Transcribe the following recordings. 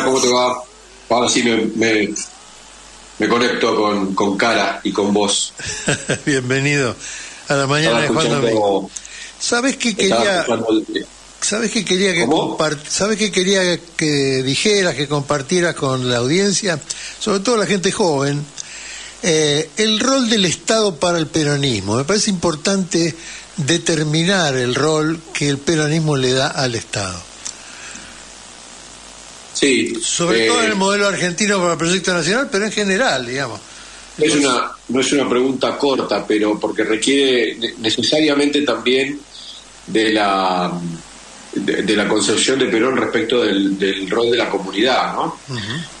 ¿cómo te va? Ahora sí me, me, conecto con, con, cara y con voz. Bienvenido a la mañana de Juan ¿Sabes qué quería? ¿Sabes qué quería que ¿Sabes qué quería que dijeras, que compartieras con la audiencia, sobre todo la gente joven? Eh, el rol del Estado para el peronismo. Me parece importante determinar el rol que el peronismo le da al Estado. Sí. Sobre todo en el eh, modelo argentino para el proyecto nacional, pero en general, digamos. Es una, no es una pregunta corta, pero porque requiere necesariamente también de la de, la concepción de Perón respecto del, rol de la comunidad, ¿no?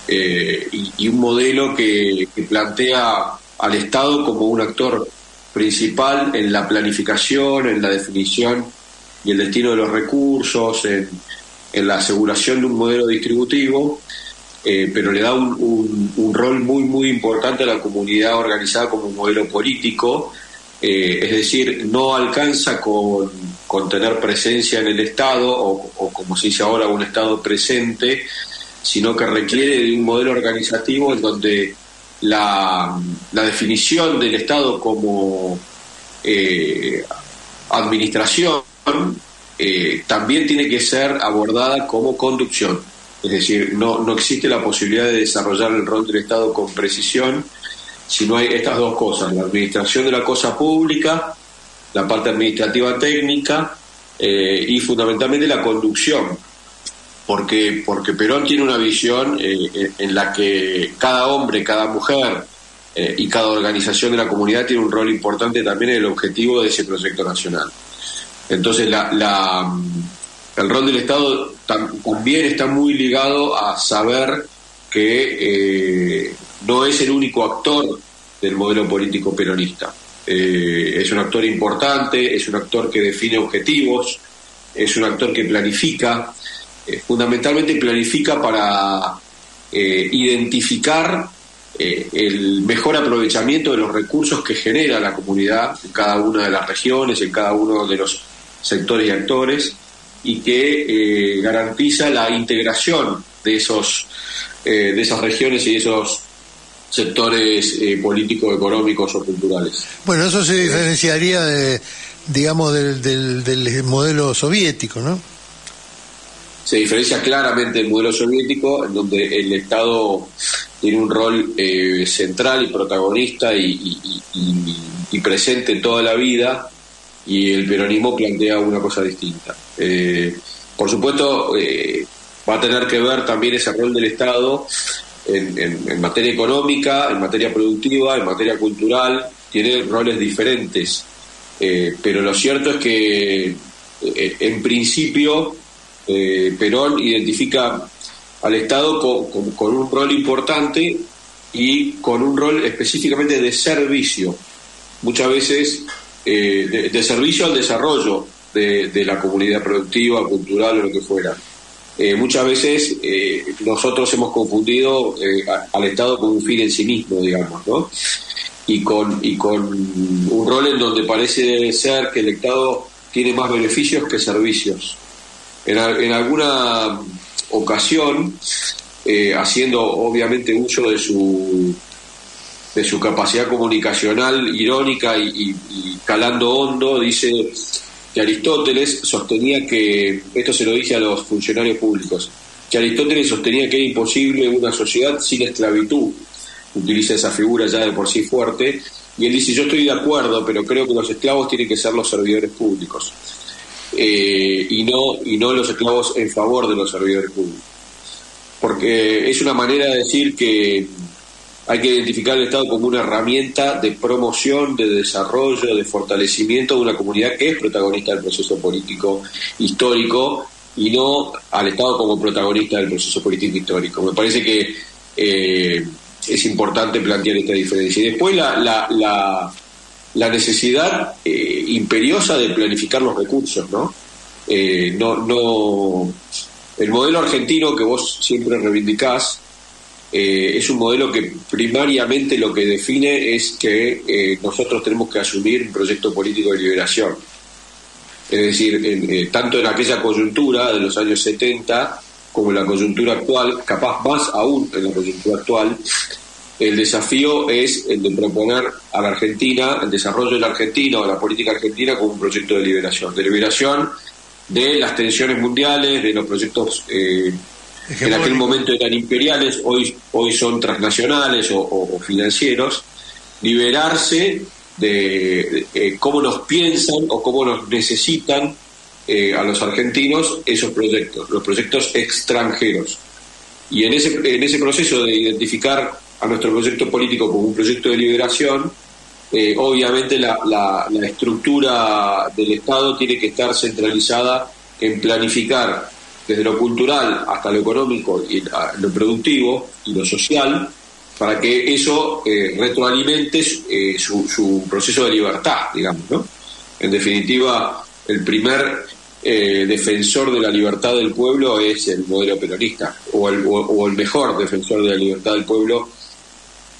Eh, y, un modelo que, plantea al Estado como un actor principal en la planificación, en la definición y el destino de los recursos, en, la aseguración de un modelo distributivo, eh, pero le da un, un, rol muy, muy importante a la comunidad organizada como un modelo político, eh, es decir, no alcanza con, tener presencia en el Estado, o, como se dice ahora, un Estado presente, sino que requiere de un modelo organizativo en donde la, definición del Estado como eh, administración eh, también tiene que ser abordada como conducción. Es decir, no, no existe la posibilidad de desarrollar el rol del Estado con precisión si no hay estas dos cosas, la administración de la cosa pública, la parte administrativa técnica eh, y fundamentalmente la conducción, porque, porque Perón tiene una visión eh, en la que cada hombre, cada mujer y cada organización de la comunidad tiene un rol importante también en el objetivo de ese proyecto nacional. Entonces, la, el rol del Estado también está muy ligado a saber que no es el único actor del modelo político peronista. Eh, es un actor importante, es un actor que define objetivos, es un actor que planifica, eh, fundamentalmente planifica para eh, identificar el mejor aprovechamiento de los recursos que genera la comunidad en cada una de las regiones, en cada uno de los sectores y actores, y que garantiza la integración de esos de esas regiones y de esos sectores eh, políticos, económicos o culturales. Bueno, eso se diferenciaría, de, digamos, del, del, modelo soviético, ¿no? Se diferencia claramente del modelo soviético, en donde el Estado tiene un rol eh, central y protagonista y, y, presente toda la vida, y el peronismo plantea una cosa distinta. Eh, por supuesto, va a tener que ver también ese rol del Estado en, materia económica, en materia productiva, en materia cultural, tiene roles diferentes. Eh, pero lo cierto es que eh, en principio eh, Perón identifica al Estado con, un rol importante y con un rol específicamente de servicio, muchas veces de, servicio al desarrollo de, de la comunidad productiva, cultural o lo que fuera. Eh, muchas veces eh, nosotros hemos confundido eh, al Estado con un fin en sí mismo, digamos, ¿no? Y con, y con un rol en donde parece ser que el Estado tiene más beneficios que servicios. En, en alguna ocasión, haciendo obviamente uso de su de su capacidad comunicacional irónica y calando hondo, dice que Aristóteles sostenía que, esto se lo dije a los funcionarios públicos, que Aristóteles sostenía que era imposible una sociedad sin esclavitud, utiliza esa figura ya de por sí fuerte, y él dice, yo estoy de acuerdo, pero creo que los esclavos tienen que ser los servidores públicos, eh, y, no, y no los esclavos en favor de los servidores públicos. Porque es una manera de decir que hay que identificar el Estado como una herramienta de promoción, de desarrollo, de fortalecimiento de una comunidad que es protagonista del proceso político histórico y no al Estado como protagonista del proceso político histórico. Me parece que eh, es importante plantear esta diferencia. Y después la, la, la, necesidad eh, imperiosa de planificar los recursos, ¿no? Eh, no, no el modelo argentino que vos siempre reivindicás eh, es un modelo que primariamente lo que define es que eh, nosotros tenemos que asumir un proyecto político de liberación. Es decir, eh, tanto en aquella coyuntura de los años 70, como en la coyuntura actual, capaz más aún en la coyuntura actual, el desafío es el de proponer a la Argentina, el desarrollo de la Argentina o la política argentina como un proyecto de liberación, de liberación de las tensiones mundiales, de los proyectos en aquel momento eran imperiales, hoy, hoy son transnacionales o, financieros, liberarse de, eh, cómo nos piensan o cómo nos necesitan eh, a los argentinos esos proyectos, los proyectos extranjeros. Y en ese, en ese proceso de identificar a nuestro proyecto político como un proyecto de liberación, eh, obviamente la, la, estructura del Estado tiene que estar centralizada en planificar desde lo cultural hasta lo económico y lo productivo y lo social, para que eso eh, retroalimente eh, su, proceso de libertad, digamos, ¿no? En definitiva, el primer defensor de la libertad del pueblo es el modelo peronista, o el, o el mejor defensor de la libertad del pueblo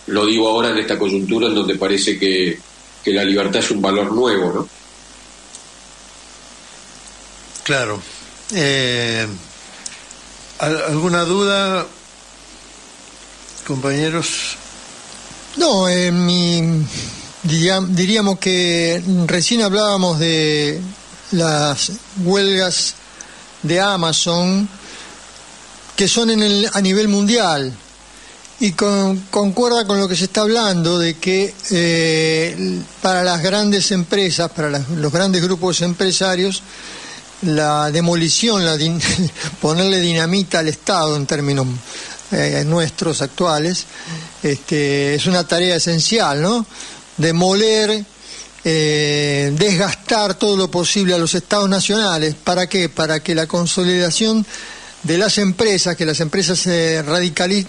lo digo ahora en esta coyuntura en donde parece que, la libertad es un valor nuevo, ¿no? Claro. Eh, ¿Alguna duda, compañeros? No, eh, mi, diríamos que recién hablábamos de las huelgas de Amazon que son a nivel mundial y concuerda con lo que se está hablando de que eh, para las grandes empresas, para los grandes grupos empresarios, la demolición, la ponerle dinamita al Estado en términos eh, nuestros actuales, este, es una tarea esencial, ¿no? Demoler, eh, desgastar todo lo posible a los estados nacionales. ¿Para qué? Para que la consolidación de las empresas, que las empresas se,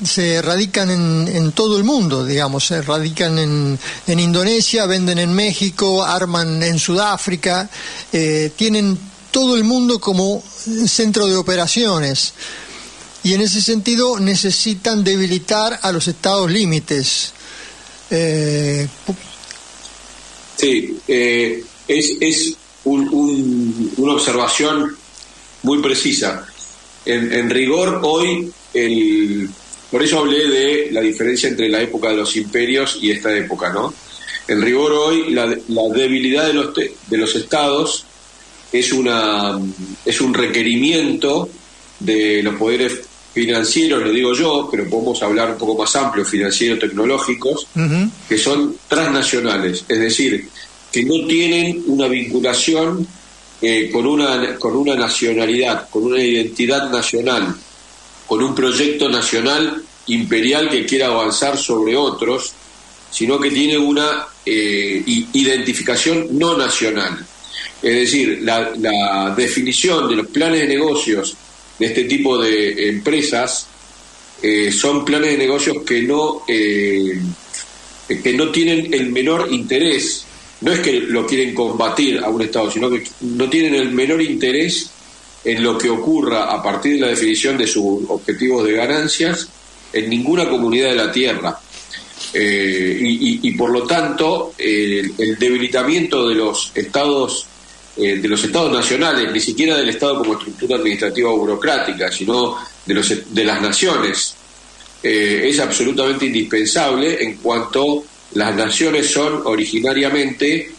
se radican en, todo el mundo, digamos, se radican en, en, Indonesia, venden en México, arman en Sudáfrica, eh, tienen todo el mundo como centro de operaciones. Y en ese sentido necesitan debilitar a los estados límites. Eh, sí, eh, es, es una observación muy precisa en, rigor hoy, el, por eso hablé de la diferencia entre la época de los imperios y esta época, ¿no? En rigor hoy, la, debilidad de los, de los estados es, una, es un requerimiento de los poderes financieros, lo digo yo, pero podemos hablar un poco más amplio, financieros, tecnológicos, que son transnacionales, es decir, que no tienen una vinculación eh, con, una, con una nacionalidad, con una identidad nacional, con un proyecto nacional imperial que quiera avanzar sobre otros, sino que tiene una eh, identificación no nacional. Es decir, la, definición de los planes de negocios de este tipo de empresas eh, son planes de negocios que no, que no tienen el menor interés no es que lo quieren combatir a un Estado, sino que no tienen el menor interés en lo que ocurra a partir de la definición de sus objetivos de ganancias en ninguna comunidad de la Tierra. Eh, y, por lo tanto, el debilitamiento de los estados eh, de los estados nacionales, ni siquiera del Estado como estructura administrativa o burocrática, sino de, los, de las naciones, eh, es absolutamente indispensable en cuanto las naciones son originariamente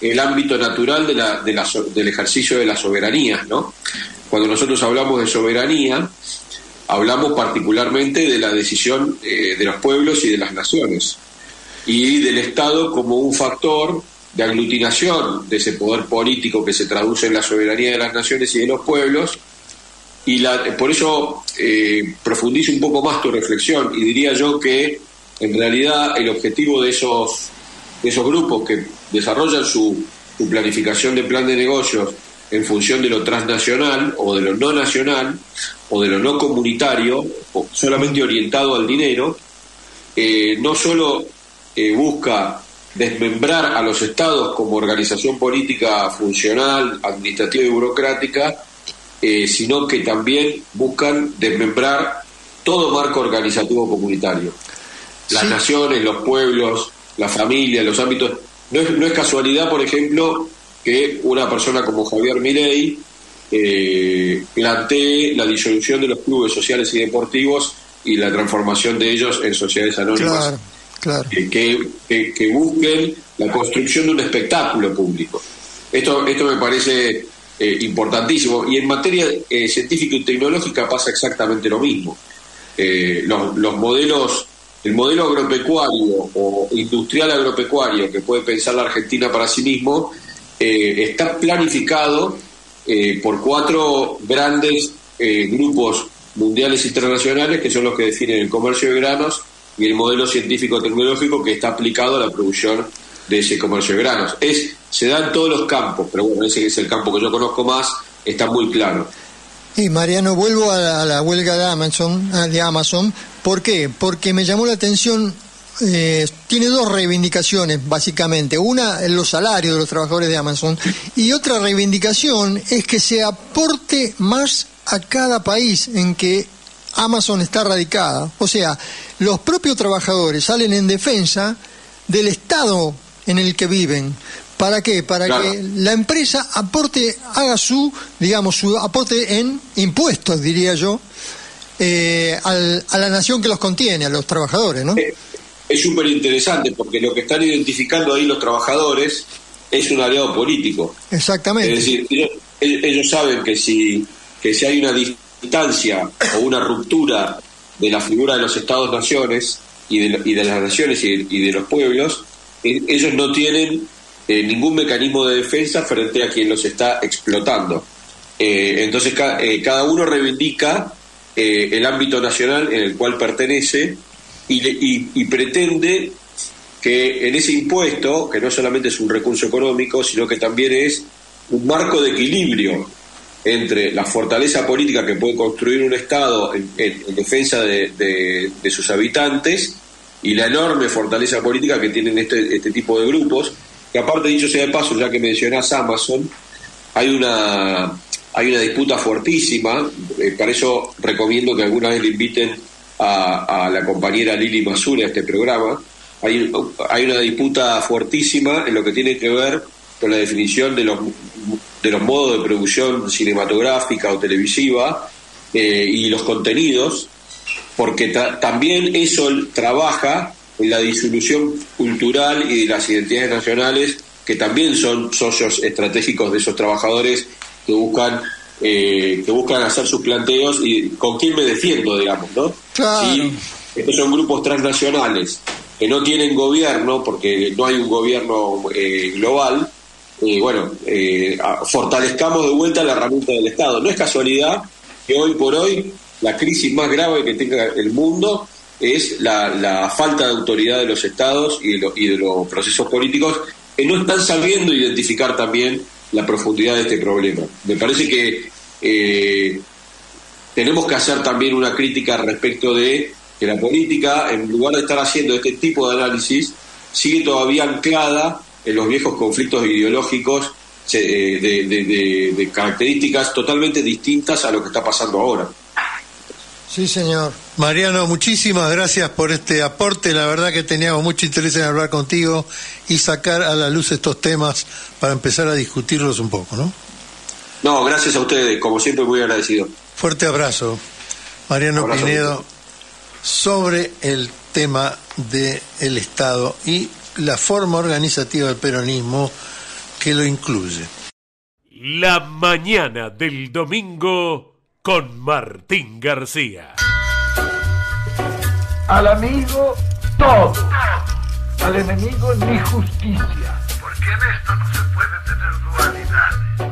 el ámbito natural de la, del ejercicio de la soberanía, ¿no? Cuando nosotros hablamos de soberanía, hablamos particularmente de la decisión eh, de los pueblos y de las naciones, y del Estado como un factor de aglutinación de ese poder político que se traduce en la soberanía de las naciones y de los pueblos, y la, por eso eh, profundizo un poco más tu reflexión y diría yo que en realidad el objetivo de esos, esos grupos que desarrollan su, planificación de plan de negocios en función de lo transnacional o de lo no nacional o de lo no comunitario, solamente orientado al dinero, eh, no solo eh, busca desmembrar a los estados como organización política funcional, administrativa y burocrática, eh, sino que también buscan desmembrar todo marco organizativo comunitario. Las naciones, los pueblos, la familia, los ámbitos. No es, no es casualidad, por ejemplo, que una persona como Javier Milei eh, plantee la disolución de los clubes sociales y deportivos y la transformación de ellos en sociedades anónimas. Claro, que, que, busquen la construcción de un espectáculo público. Esto, esto me parece eh, importantísimo. Y en materia eh, científica y tecnológica pasa exactamente lo mismo. Eh, los, los, modelos, el modelo agropecuario o industrial agropecuario que puede pensar la Argentina para sí mismo, está planificado por cuatro grandes grupos mundiales internacionales que son los que definen el comercio de granos y el modelo científico-tecnológico que está aplicado a la producción de ese comercio de granos. Es, se da en todos los campos, pero bueno, ese es el campo que yo conozco más, está muy claro. Y Mariano, vuelvo a la, huelga de Amazon, de Amazon. ¿Por qué? Porque me llamó la atención, eh, tiene dos reivindicaciones, básicamente. Una, los salarios de los trabajadores de Amazon. Y otra reivindicación es que se aporte más a cada país en que Amazon está radicada. O sea, los propios trabajadores salen en defensa del Estado en el que viven. ¿Para qué? Para que la empresa aporte, haga su, digamos, su aporte en impuestos, diría yo, eh, a la nación que los contiene, a los trabajadores, ¿no? Eh, es súper interesante porque lo que están identificando ahí los trabajadores es un aliado político. Exactamente. Es decir, ellos, saben que si, que si hay una distancia o una ruptura de la figura de los estados-naciones y de, y de las naciones y de los pueblos, eh, ellos no tienen eh, ningún mecanismo de defensa frente a quien los está explotando. Eh, entonces cada uno reivindica el ámbito nacional en el cual pertenece y, pretende que en ese impuesto, que no solamente es un recurso económico, sino que también es un marco de equilibrio entre la fortaleza política que puede construir un Estado en, defensa de, sus habitantes y la enorme fortaleza política que tienen este, este tipo de grupos, que aparte dicho sea de paso, ya que mencionás Amazon, hay una hay una disputa fuertísima, eh, para eso recomiendo que alguna vez le inviten a, la compañera Lili Masura a este programa, hay, hay una disputa fuertísima en lo que tiene que ver con la definición de los, de los modos de producción cinematográfica o televisiva eh, y los contenidos porque también eso trabaja en la disolución cultural y de las identidades nacionales, que también son socios estratégicos de esos trabajadores que buscan eh, que buscan hacer sus planteos y con quién me defiendo, digamos, ¿no? estos son grupos transnacionales que no tienen gobierno, porque no hay un gobierno eh, global, y bueno, eh, fortalezcamos de vuelta la herramienta del Estado. No es casualidad que hoy por hoy la crisis más grave que tenga el mundo es la, falta de autoridad de los estados y de, los procesos políticos que no están sabiendo identificar también la profundidad de este problema. Me parece que eh, tenemos que hacer también una crítica respecto de que la política, en lugar de estar haciendo este tipo de análisis, sigue todavía anclada en los viejos conflictos ideológicos eh, de características totalmente distintas a lo que está pasando ahora. Sí, señor. Mariano, muchísimas gracias por este aporte. La verdad que teníamos mucho interés en hablar contigo y sacar a la luz estos temas para empezar a discutirlos un poco, ¿no? No, gracias a ustedes, como siempre muy agradecido. Fuerte abrazo. Mariano Pinedo, sobre el tema del Estado y la forma organizativa del peronismo que lo incluye. La mañana del domingo con Martín García. Al amigo todo, al enemigo ni justicia. Porque en esto no se puede tener dualidad.